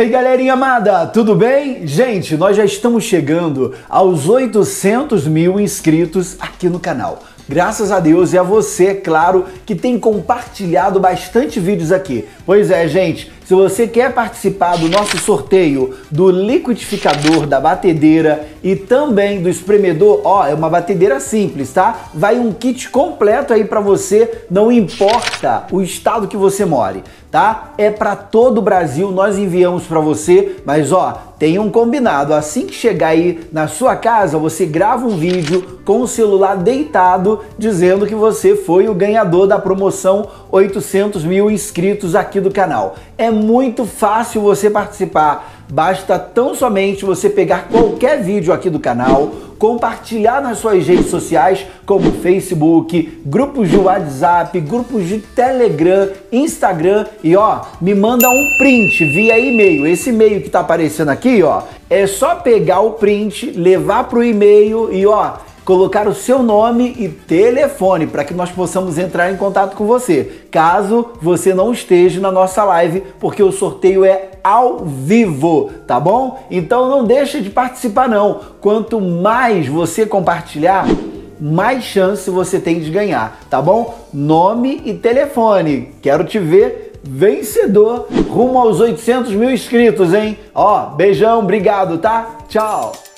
Oi, galerinha amada, tudo bem? Gente, nós já estamos chegando aos 800 mil inscritos aqui no canal. Graças a Deus e a você, claro, que tem compartilhado bastante vídeos aqui. Pois é, gente, se você quer participar do nosso sorteio do liquidificador da batedeira e também do espremedor, ó, é uma batedeira simples, tá? Vai um kit completo aí para você, não importa o estado que você more, tá? É para todo o Brasil, nós enviamos para você, mas ó, tem um combinado, assim que chegar aí na sua casa, você grava um vídeo com o celular deitado dizendo que você foi o ganhador da promoção 800 mil inscritos aqui do canal. É muito fácil você participar. Basta tão somente você pegar qualquer vídeo aqui do canal, compartilhar nas suas redes sociais, como Facebook, grupos de WhatsApp, grupos de Telegram, Instagram e ó, me manda um print via e-mail. Esse e-mail que está aparecendo aqui, ó, é só pegar o print, levar para o e-mail e ó, colocar o seu nome e telefone para que nós possamos entrar em contato com você, caso você não esteja na nossa live, porque o sorteio é ao vivo, tá bom? Então não deixe de participar não. Quanto mais você compartilhar, mais chance você tem de ganhar, tá bom? Nome e telefone. Quero te ver vencedor rumo aos 800 mil inscritos, hein? Ó, beijão, obrigado, tá? Tchau!